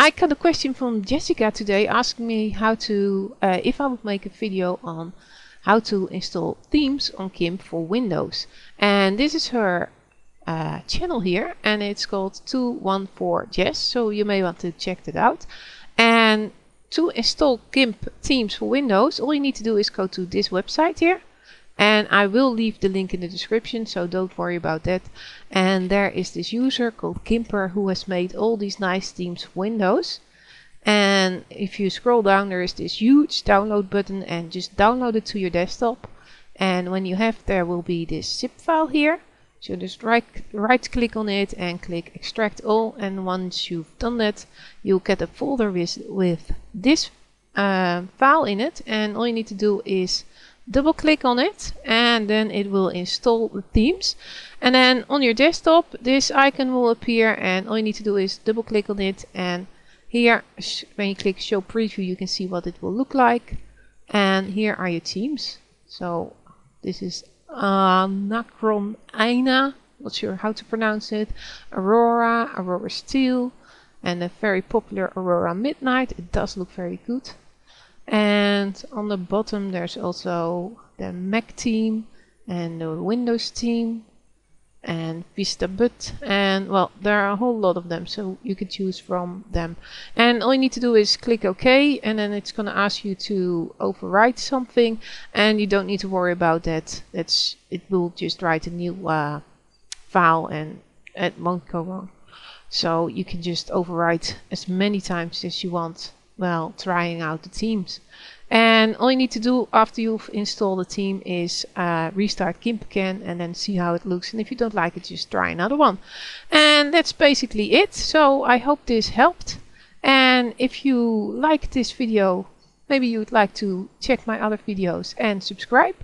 I got a question from Jessica today asking me how to, uh, if I would make a video on how to install themes on GIMP for Windows. And this is her uh, channel here and it's called 214 Jess, so you may want to check that out. And to install GIMP themes for Windows, all you need to do is go to this website here and I will leave the link in the description so don't worry about that. And there is this user called Gimper who has made all these nice themes Windows. And if you scroll down there is this huge download button and just download it to your desktop. And when you have there will be this zip file here. So just right, right click on it and click extract all. And once you've done that you'll get a folder with, with this uh, file in it. And all you need to do is double click on it and then it will install the themes. And then on your desktop this icon will appear and all you need to do is double click on it and here when you click show preview you can see what it will look like. And here are your themes. So this is uh, Aina not sure how to pronounce it Aurora, Aurora Steel and a very popular Aurora Midnight. It does look very good and on the bottom there's also the Mac team and the Windows team and Vista But and well there are a whole lot of them so you can choose from them. And all you need to do is click OK and then it's gonna ask you to overwrite something and you don't need to worry about that. That's it will just write a new uh, file and it won't go wrong. So you can just overwrite as many times as you want well, trying out the themes. And all you need to do after you've installed the theme is uh, restart GIMP again and then see how it looks. And if you don't like it, just try another one. And that's basically it. So I hope this helped. And if you like this video, maybe you'd like to check my other videos and subscribe.